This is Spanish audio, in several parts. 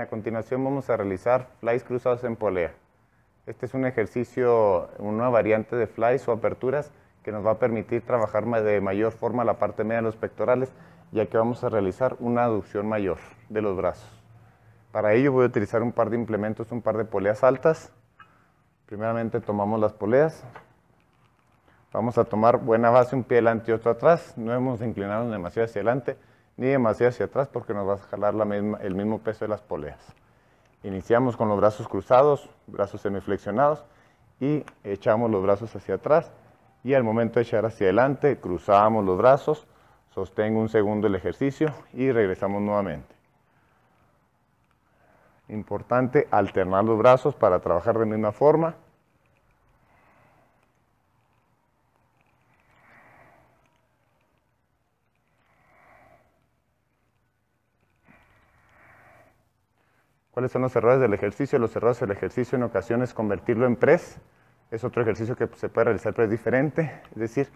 A continuación vamos a realizar flies cruzados en polea. Este es un ejercicio, una variante de flies o aperturas que nos va a permitir trabajar de mayor forma la parte media de los pectorales, ya que vamos a realizar una aducción mayor de los brazos. Para ello voy a utilizar un par de implementos, un par de poleas altas. Primeramente tomamos las poleas. Vamos a tomar buena base, un pie delante y otro atrás. No hemos de inclinarnos demasiado hacia adelante ni demasiado hacia atrás porque nos va a jalar el mismo peso de las poleas. Iniciamos con los brazos cruzados, brazos semiflexionados y echamos los brazos hacia atrás y al momento de echar hacia adelante cruzamos los brazos, sostengo un segundo el ejercicio y regresamos nuevamente. Importante alternar los brazos para trabajar de misma forma. ¿Cuáles son los errores del ejercicio? Los errores del ejercicio en ocasiones convertirlo en press. Es otro ejercicio que se puede realizar, pero es diferente. Es decir,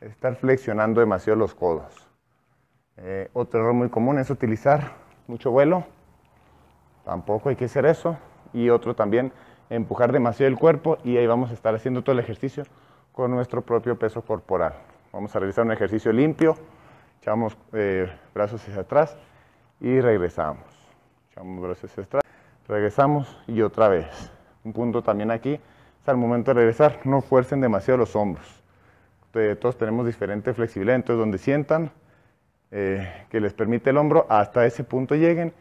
estar flexionando demasiado los codos. Eh, otro error muy común es utilizar mucho vuelo. Tampoco hay que hacer eso. Y otro también, empujar demasiado el cuerpo y ahí vamos a estar haciendo todo el ejercicio con nuestro propio peso corporal. Vamos a realizar un ejercicio limpio. Echamos eh, brazos hacia atrás y regresamos. Echamos hacia atrás, regresamos y otra vez. Un punto también aquí es al momento de regresar, no fuercen demasiado los hombros. Todos tenemos diferente flexibilidad, entonces donde sientan eh, que les permite el hombro, hasta ese punto lleguen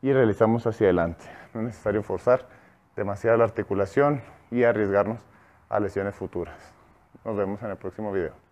y realizamos hacia adelante. No es necesario forzar demasiado la articulación y arriesgarnos a lesiones futuras. Nos vemos en el próximo video.